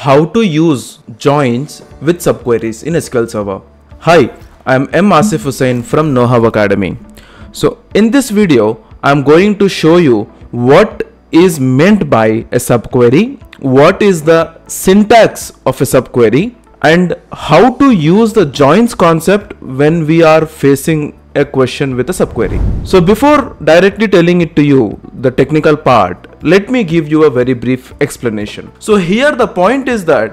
how to use joins with subqueries in SQL Server. Hi, I am M. Asif Hussain from KnowHow Academy. So in this video, I am going to show you what is meant by a subquery, what is the syntax of a subquery and how to use the joins concept when we are facing a question with a subquery. So before directly telling it to you, the technical part, let me give you a very brief explanation. So here the point is that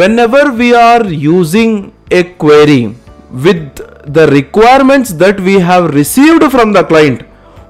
whenever we are using a query with the requirements that we have received from the client,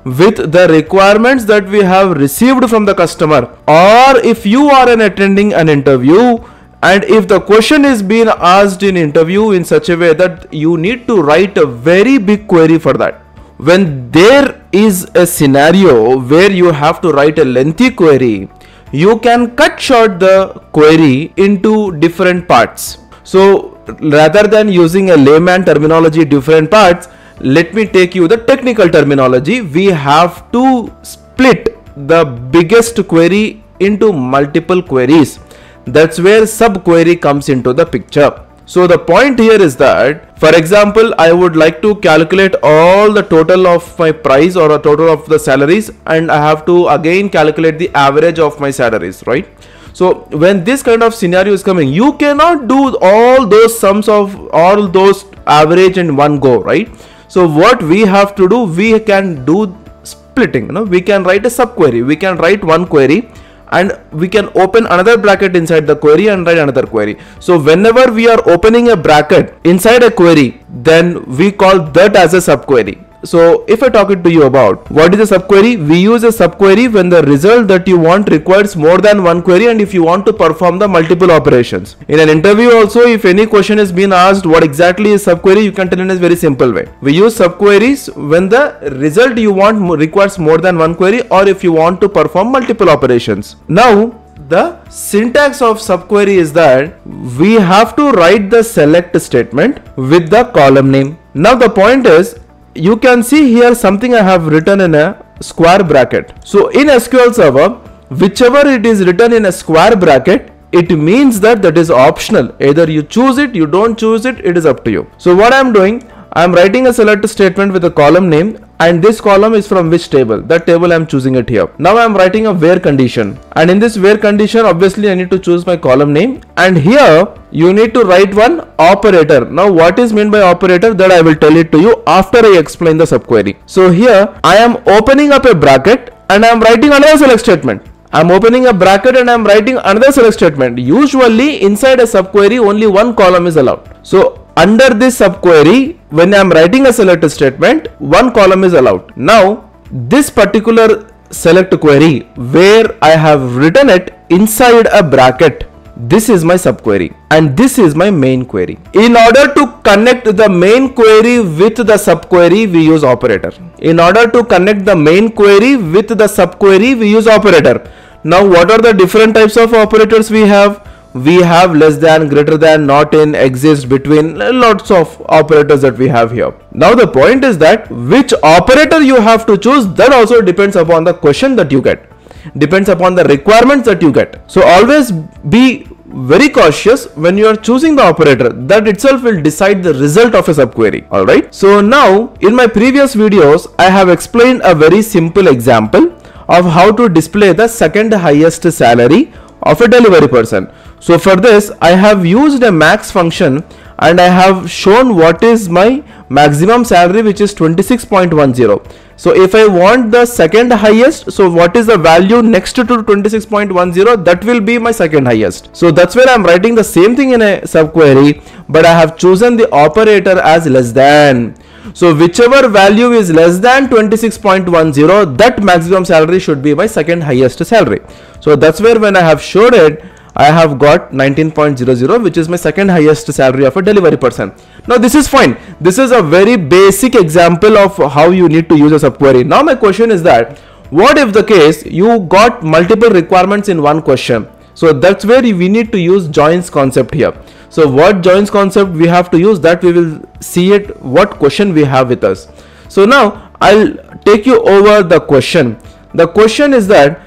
with the requirements that we have received from the customer or if you are an attending an interview and if the question is being asked in interview in such a way that you need to write a very big query for that when there is a scenario where you have to write a lengthy query you can cut short the query into different parts. So rather than using a layman terminology different parts let me take you the technical terminology. We have to split the biggest query into multiple queries that's where subquery comes into the picture. So the point here is that, for example, I would like to calculate all the total of my price or a total of the salaries and I have to again calculate the average of my salaries, right? So when this kind of scenario is coming, you cannot do all those sums of all those average in one go, right? So what we have to do, we can do splitting, you know, we can write a subquery, we can write one query and we can open another bracket inside the query and write another query. So whenever we are opening a bracket inside a query, then we call that as a subquery. So if I talk it to you about what is a subquery, we use a subquery when the result that you want requires more than one query and if you want to perform the multiple operations. In an interview also, if any question is being asked what exactly is subquery, you can tell in a very simple way. We use subqueries when the result you want requires more than one query or if you want to perform multiple operations. Now the syntax of subquery is that we have to write the select statement with the column name. Now the point is you can see here something I have written in a square bracket. So in SQL Server, whichever it is written in a square bracket, it means that that is optional. Either you choose it, you don't choose it, it is up to you. So what I am doing, I am writing a select statement with a column name and this column is from which table? That table i'm choosing it here. Now i'm writing a where condition. And in this where condition obviously i need to choose my column name. And here you need to write one operator. Now what is meant by operator? That i will tell it to you after i explain the subquery. So here i am opening up a bracket and i am writing another select statement. I'm opening a bracket and I'm writing another select statement. Usually inside a subquery only one column is allowed. So under this subquery, when I am writing a select statement, one column is allowed. Now, this particular select query where I have written it inside a bracket, this is my subquery and this is my main query. In order to connect the main query with the subquery, we use operator. In order to connect the main query with the subquery, we use operator. Now, what are the different types of operators we have? We have less than, greater than, not in, exist, between, lots of operators that we have here. Now the point is that which operator you have to choose that also depends upon the question that you get. Depends upon the requirements that you get. So always be very cautious when you are choosing the operator that itself will decide the result of a subquery alright so now in my previous videos I have explained a very simple example of how to display the second highest salary of a delivery person so for this I have used a max function and I have shown what is my maximum salary which is 26.10. So if I want the second highest, so what is the value next to 26.10 that will be my second highest. So that's where I'm writing the same thing in a subquery but I have chosen the operator as less than. So whichever value is less than 26.10 that maximum salary should be my second highest salary. So that's where when I have showed it I have got 19.00 which is my second highest salary of a delivery person. Now this is fine. This is a very basic example of how you need to use a subquery. Now my question is that what if the case you got multiple requirements in one question. So that's where we need to use joins concept here. So what joins concept we have to use that we will see it what question we have with us. So now I'll take you over the question. The question is that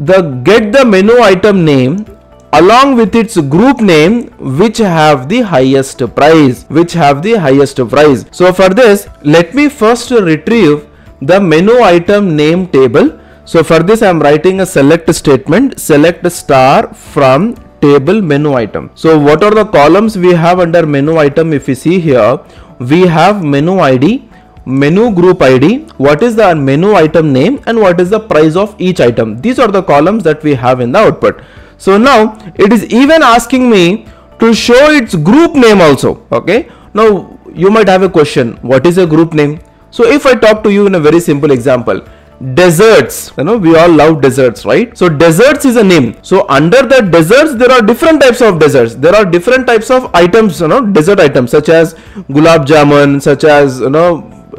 the get the menu item name along with its group name which have the highest price which have the highest price so for this let me first retrieve the menu item name table. So for this I am writing a select statement select star from table menu item. So what are the columns we have under menu item? If you see here we have menu id menu group id what is the menu item name and what is the price of each item? These are the columns that we have in the output so now it is even asking me to show its group name also okay? Now you might have a question what is a group name? So if i talk to you in a very simple example desserts you know we all love desserts right? So desserts is a name. So under the desserts there are different types of desserts there are different types of items you know dessert items such as gulab jamun such as you know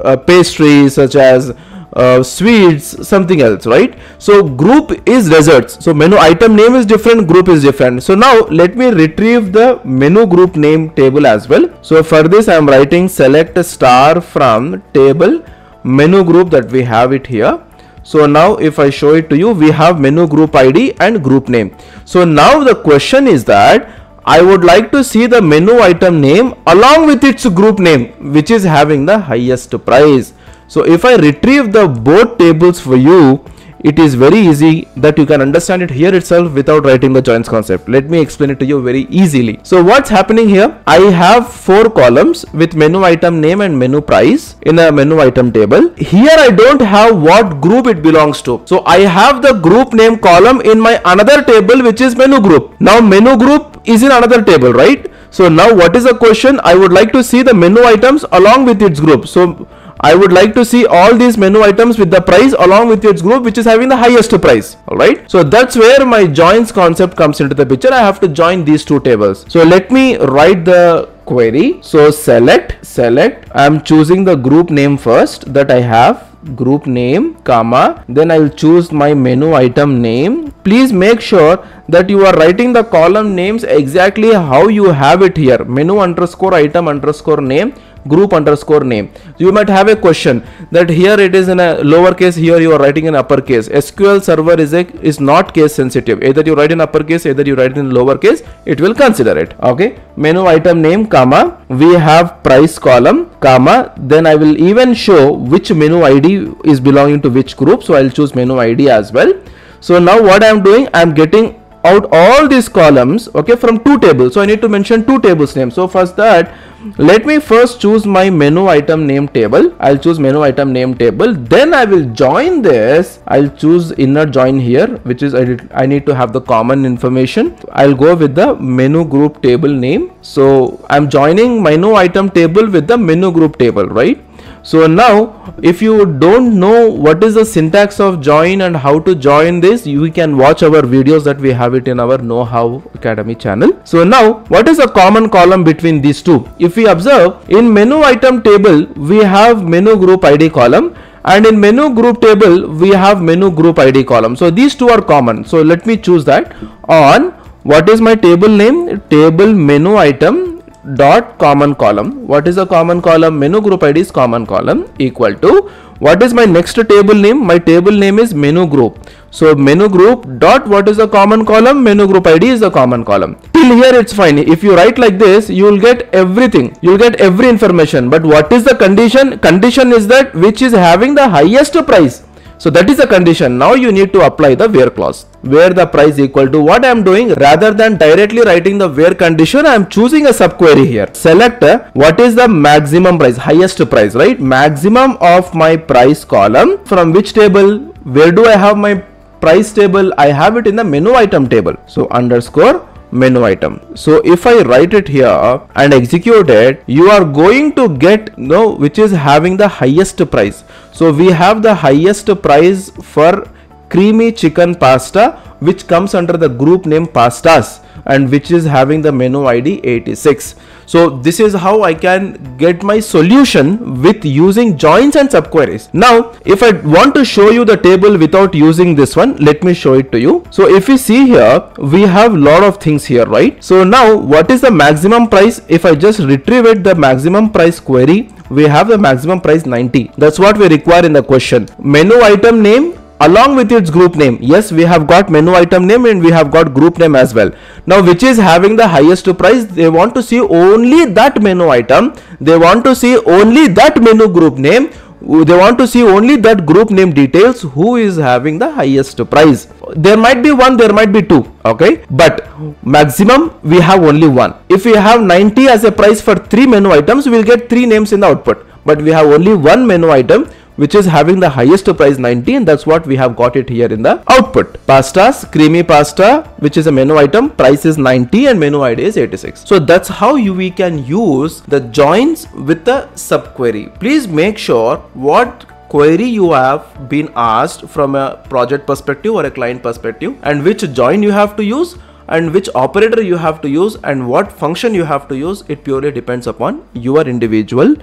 uh, pastries such as uh, sweets something else right? So group is desserts. So menu item name is different group is different. So now let me retrieve the menu group name table as well. So for this i am writing select star from table menu group that we have it here. So now if I show it to you, we have menu group ID and group name. So now the question is that I would like to see the menu item name along with its group name, which is having the highest price. So if I retrieve the both tables for you, it is very easy that you can understand it here itself without writing the joins concept. Let me explain it to you very easily. So what's happening here? I have four columns with menu item name and menu price in a menu item table. Here I don't have what group it belongs to. So I have the group name column in my another table which is menu group. Now menu group is in another table, right? So now what is the question? I would like to see the menu items along with its group. So I would like to see all these menu items with the price along with its group which is having the highest price. Alright. So that's where my joins concept comes into the picture. I have to join these two tables. So let me write the query. So select, select. I am choosing the group name first that I have group name comma then I will choose my menu item name please make sure that you are writing the column names exactly how you have it here menu underscore item underscore name group underscore name. You might have a question that here it is in a lowercase, here you are writing in uppercase. SQL server is a is not case sensitive. Either you write in uppercase, either you write in lowercase, it will consider it. Okay. Menu item name, comma. We have price column, comma. Then I will even show which menu ID is belonging to which group. So I'll choose menu ID as well. So now what I am doing, I am getting out all these columns okay from two tables so i need to mention two tables name so first that let me first choose my menu item name table. I'll choose menu item name table. Then i will join this. I'll choose inner join here which is I, need to have the common information. I'll go with the menu group table name. So i'm joining menu item table with the menu group table right so now if you don't know what is the syntax of join and how to join this you can watch our videos that we have it in our know how academy channel. So now what is a common column between these two? If we observe in menu item table we have menu group id column and in menu group table we have menu group id column. So these two are common. So let me choose that. On what is my table name? Table menu item dot common column. What is the common column? Menu group ID is common column equal to what is my next table name? My table name is menu group. So menu group dot what is the common column? Menu group ID is the common column. Till here it's fine. If you write like this, you will get everything. You will get every information. But what is the condition? Condition is that which is having the highest price. So that is the condition. Now you need to apply the where clause where the price equal to what I am doing rather than directly writing the where condition I am choosing a subquery here. Select uh, what is the maximum price highest price right maximum of my price column from which table where do I have my price table I have it in the menu item table. So underscore menu item. So if I write it here and execute it, you are going to get you know which is having the highest price. So we have the highest price for creamy chicken pasta which comes under the group name pastas and which is having the menu ID 86. So this is how I can get my solution with using joins and subqueries. Now, if I want to show you the table without using this one, let me show it to you. So if you see here, we have lot of things here, right? So now what is the maximum price? If I just retrieve it, the maximum price query, we have the maximum price 90. That's what we require in the question. Menu item name along with its group name. Yes we have got menu item name and we have got group name as well. Now which is having the highest price they want to see only that menu item. They want to see only that menu group name. They want to see only that group name details who is having the highest price. There might be one there might be two okay? But maximum we have only one. If we have 90 as a price for three menu items we'll get three names in the output. But we have only one menu item which is having the highest price 90 and that's what we have got it here in the output. Pastas, creamy pasta which is a menu item price is 90 and menu ID is 86. So that's how you, we can use the joins with the subquery. Please make sure what query you have been asked from a project perspective or a client perspective and which join you have to use and which operator you have to use and what function you have to use it purely depends upon your individual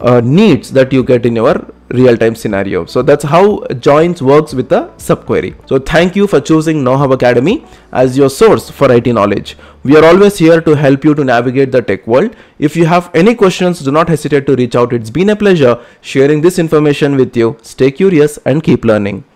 uh, needs that you get in your real-time scenario. So that's how joins works with the subquery. So thank you for choosing knowhow academy as your source for it knowledge. We are always here to help you to navigate the tech world. If you have any questions do not hesitate to reach out. It's been a pleasure sharing this information with you. Stay curious and keep learning